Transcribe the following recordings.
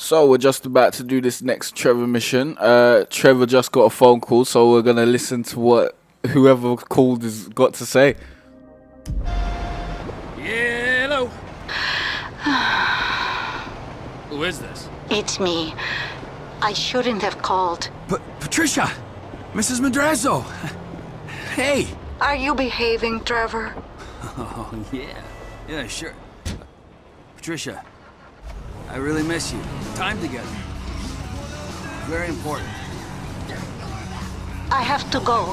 So we're just about to do this next Trevor mission. Uh, Trevor just got a phone call, so we're gonna listen to what whoever called has got to say. Yeah, Hello. Who is this? It's me. I shouldn't have called. But Patricia, Mrs. Madrazo. Hey. Are you behaving, Trevor? Oh yeah, yeah, sure. Patricia, I really miss you. Time together. Very important. I have to go.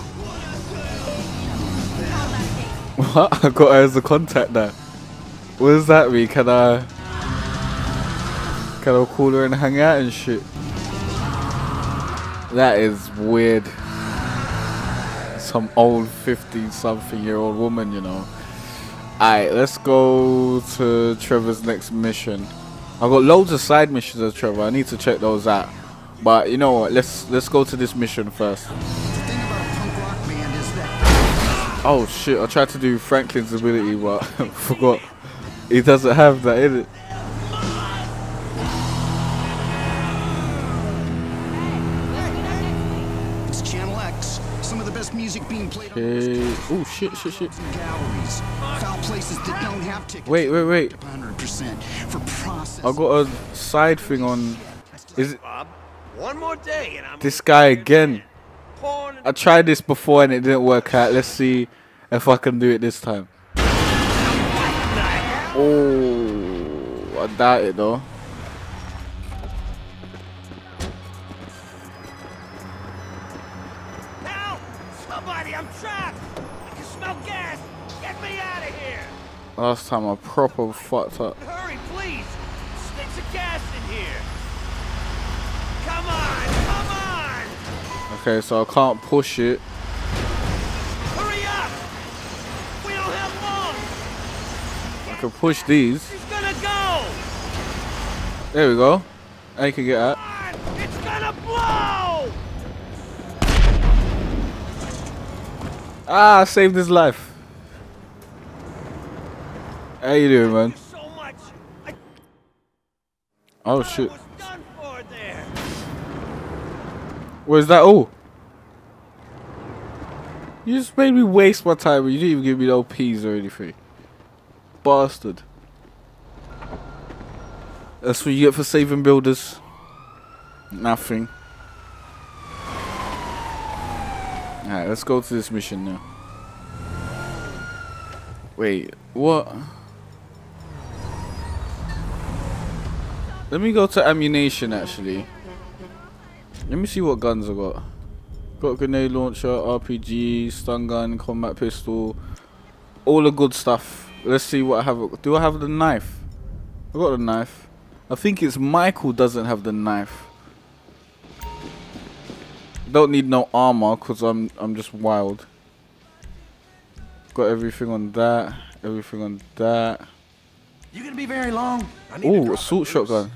What? I got her as a contact now. What does that mean? Can I can I call her and hang out and shit? That is weird. Some old 50 something year old woman, you know. Alright, let's go to Trevor's next mission. I've got loads of side missions as Trevor. I need to check those out. But you know what? Let's let's go to this mission first. Oh shit! I tried to do Franklin's ability, but forgot. He doesn't have that in it. Okay. Oh shit! Shit! Shit! galleries. Foul places that don't have tickets. Wait! Wait! Wait! 100% for process. I got a side thing on. Is it one more day and I'm this guy again? I tried this before and it didn't work out. Let's see if I can do it this time. Oh, I doubt it though. Last time I proper fucked up. Hurry, please! Gas in here! Come on! Come on! Okay, so I can't push it. Hurry up! We don't have long! I can push these. He's gonna go! There we go. I can get out. It's gonna blow! Ah, I saved his life. How you doing, man? So much! I Oh shit. was done for there! Where's that? Oh. You just made me waste my time. You didn't even give me no peas or anything. Bastard. That's what you get for saving builders. Nothing. Alright, let's go to this mission now. Wait, what? Let me go to ammunition actually. Let me see what guns I got. Got grenade launcher, RPG, stun gun, combat pistol, all the good stuff. Let's see what I have. Do I have the knife? I got the knife. I think it's Michael doesn't have the knife. Don't need no armor because I'm I'm just wild. Got everything on that. Everything on that. You gonna be very long? I Ooh, assault shotgun.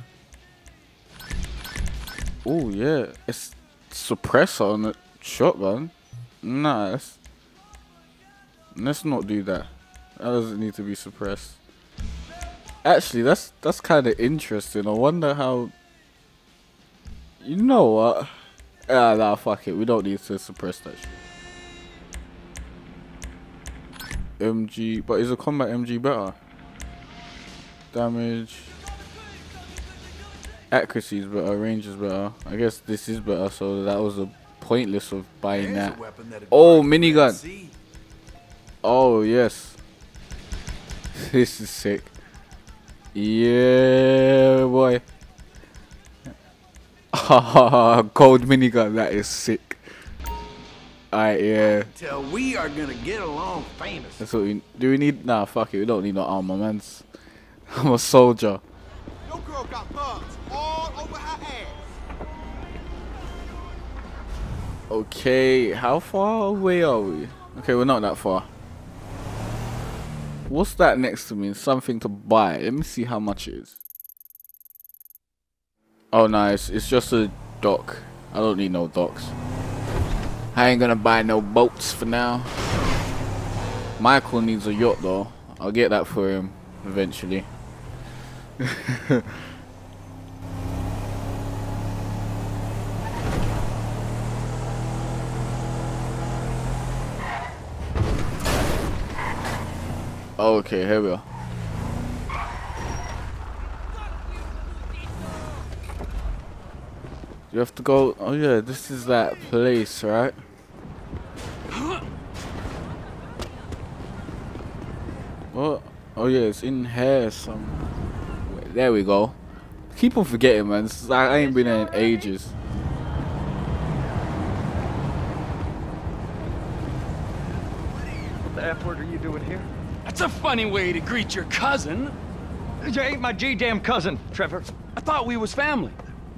Ooh, yeah. It's suppressor on the shotgun. Nice. Let's not do that. That doesn't need to be suppressed. Actually, that's that's kind of interesting. I wonder how. You know what? Ah, nah, fuck it. We don't need to suppress that shit. MG, but is a combat MG better? Damage. Accuracy is better, range is better. I guess this is better, so that was a pointless of buying that. Oh, minigun. Oh, yes. this is sick. Yeah, boy. Gold minigun, that is sick. Alright, yeah. Tell we are gonna get along famous. That's what we do. We need nah, fuck it. We don't need no armor, man. I'm a soldier. Your girl got bugs all over her ass. Okay, how far away are we? Okay, we're not that far. What's that next to me? Something to buy. Let me see how much it is. Oh, nice. It's just a dock. I don't need no docks. I ain't gonna buy no boats for now. Michael needs a yacht though. I'll get that for him eventually. Oh, okay, here we are. You have to go. Oh, yeah, this is that place, right? What? Oh, yeah, it's in here somewhere. Wait, there we go. Keep on forgetting, man. This is- I ain't been there in ages. What the F word are you doing here? That's a funny way to greet your cousin. You ain't my G-damn cousin, Trevor. I thought we was family.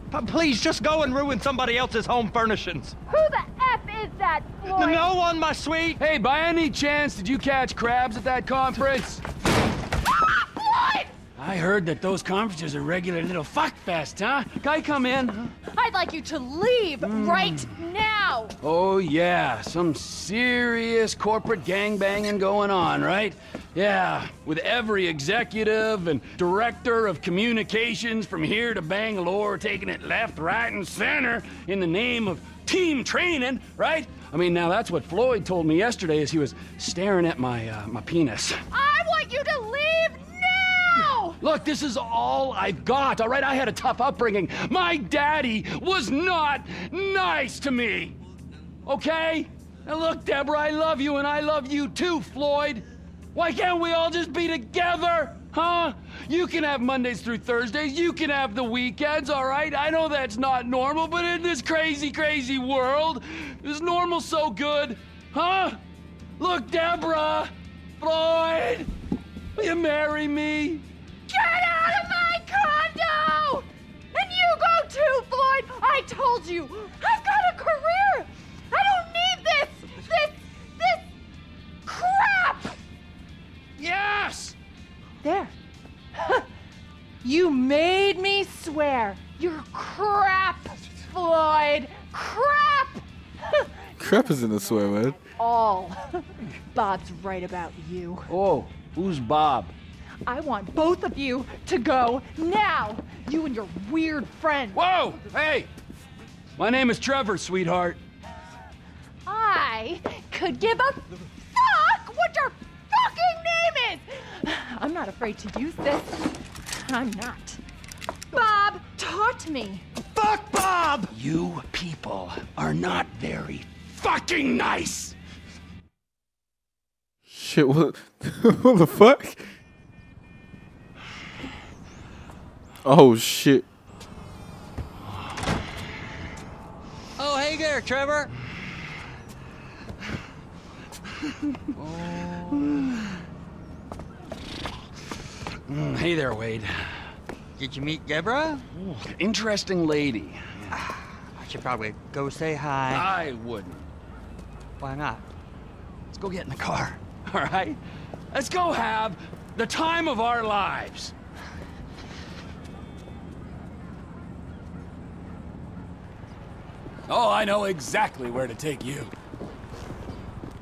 But please, just go and ruin somebody else's home furnishings. Who the F is that, Floyd? No one, my sweet. Hey, by any chance, did you catch crabs at that conference? I heard that those conferences are regular little fuck fest, huh? Guy, come in. I'd like you to leave right now. Oh, yeah, some serious corporate gangbanging going on, right? Yeah, with every executive and director of communications from here to Bangalore taking it left, right, and center in the name of team training, right? I mean, now that's what Floyd told me yesterday as he was staring at my, uh, my penis. I want you to leave Look, this is all I've got, all right? I had a tough upbringing. My daddy was not nice to me. Okay? Now look, Deborah, I love you and I love you too, Floyd. Why can't we all just be together? Huh? You can have Mondays through Thursdays. You can have the weekends, all right? I know that's not normal, but in this crazy, crazy world, is normal so good? Huh? Look, Deborah, you marry me? Get out of my condo! And you go too, Floyd! I told you! I've got a career! I don't need this! This. this. crap! Yes! There. you made me swear. You're crap, Floyd! Crap! Crap is in the swear word. All. Bob's right about you. Oh, who's Bob? I want both of you to go now. You and your weird friend. Whoa! Hey! My name is Trevor, sweetheart. I could give a fuck what your fucking name is. I'm not afraid to use this. I'm not. Bob, taught me. Fuck Bob! You people are not very fucking nice! Shit, what? what the fuck? Oh shit. Oh, hey there, Trevor. Mm, hey there, Wade. Did you meet Deborah? Interesting lady. I should probably go say hi. I wouldn't. Why not? Let's go get in the car, all right? Let's go have the time of our lives. Oh, I know exactly where to take you.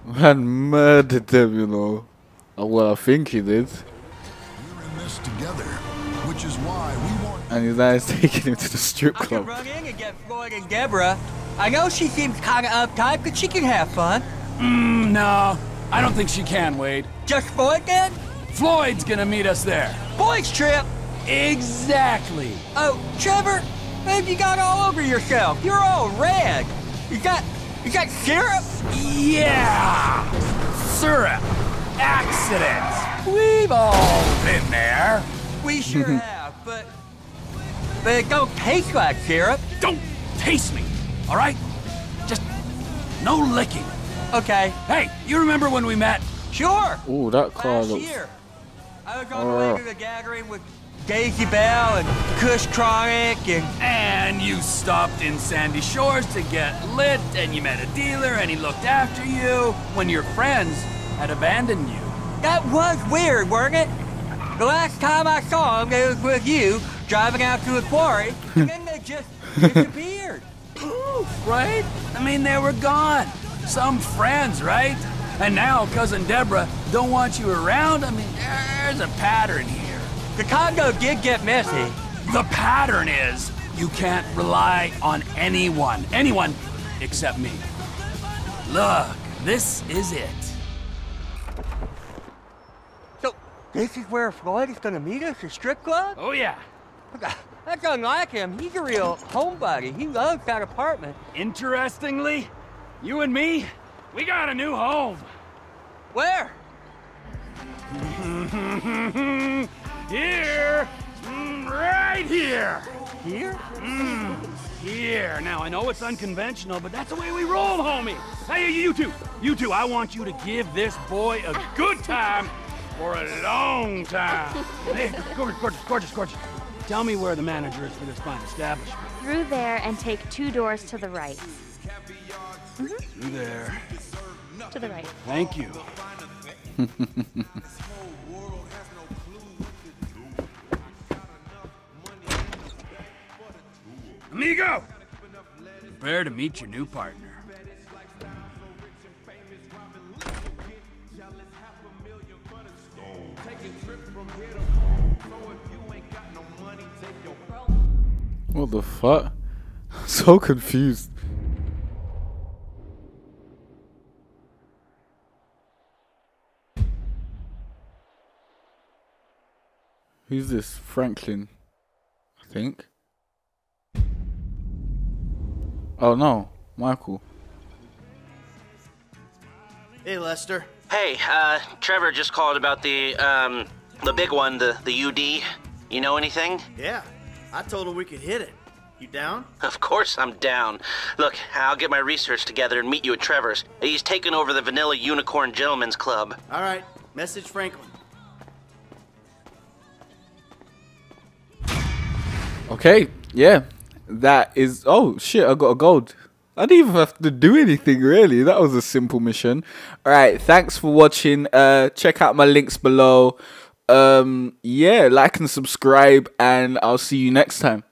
Man murdered them, you know. Uh, Well, I think he did. We're in this together, which is why we want And his ass taking him to the strip I can club. run in and get Floyd and Deborah. I know she seems kind of uptight, but she can have fun. Mm, no, I don't think she can, Wade. Just Floyd then? Floyd's gonna meet us there. Boys trip. Exactly. Oh, Trevor, have you got all over yourself? You're all red. You got, you got syrup? Yeah! Syrup. Accidents. We've all been there. We sure have, but, but it don't taste like syrup. Don't taste me, all right? Just no licking. Okay, Hey, you remember when we met? sure. Ooh, that car Last looks. year, I was on the way to the gathering with Daisy Bell and Kush Chronic and And you stopped in Sandy Shores to get lit, and you met a dealer, and he looked after you when your friends had abandoned you. that was weird, weren't it? The last time I saw him, it was with you driving out to the quarry, and then they just disappeared. right? I mean, they were gone. Some friends, right? And now cousin Deborah don't want you around. I mean, there's a pattern here. The condo did get messy. The pattern is you can't rely on anyone, anyone except me. Look, this is it. So, This is where Floyd is gonna meet us, a strip club? Oh, yeah. That's unlike him. He's a real homebody. He loves that apartment. Interestingly, you and me, we got a new home. Where? here. Mm, right here. Here? Mm, here. Now, I know it's unconventional, but that's the way we roll, homie. Hey, you two. You two, I want you to give this boy a good time for a long time. Hey, gorgeous, gorgeous, gorgeous, gorgeous. Tell me where the manager is for this fine establishment. Through there and take two doors to the right. Mm-hmm. Through there. To the right. Thank you. Amigo! Prepare to meet your new partner. What the fuck? so confused. Who's this? Franklin, I think. Oh no, Michael. Hey, Lester. Hey, uh, Trevor just called about the, um, the big one, the, the UD. You know anything? Yeah, I told him we could hit it. You down? Of course I'm down. Look, I'll get my research together and meet you at Trevor's. He's taking over the Vanilla Unicorn Gentlemen's Club. All right, message Franklin. Okay, yeah. That is. Oh shit! I got a gold. I didn't even have to do anything really. That was a simple mission. All right, thanks for watching. Uh, check out my links below. Um, yeah, like and subscribe, and I'll see you next time.